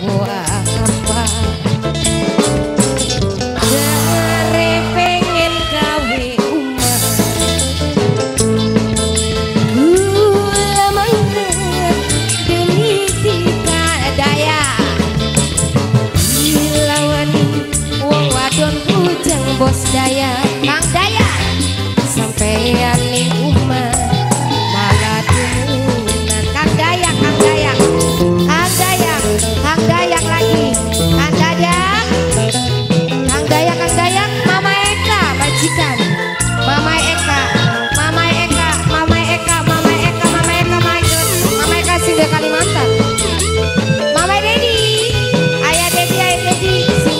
voar.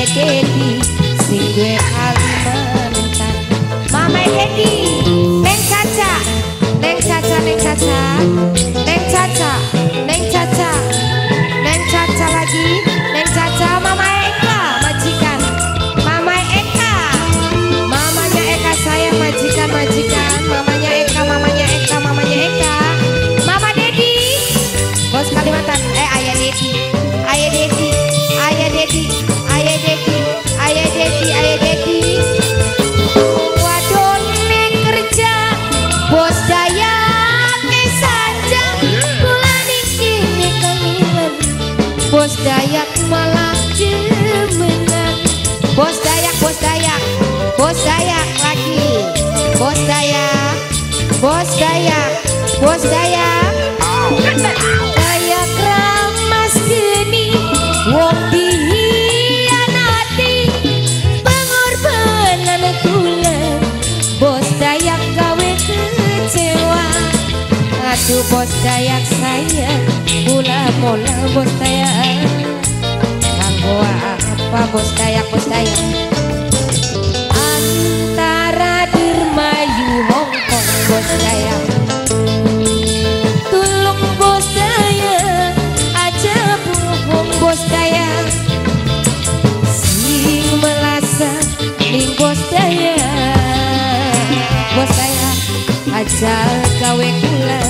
Mame Dedi sing duwe Aduh Bos Dayak saya Mula-mula Bos Dayak. Kanggo apa Bos Dayak, Bos Dayak? Bos saya Tulung bos saya Aja bumbung bos saya Sing melasa Ning bos saya Bos saya Aja gawe kula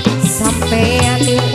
sampean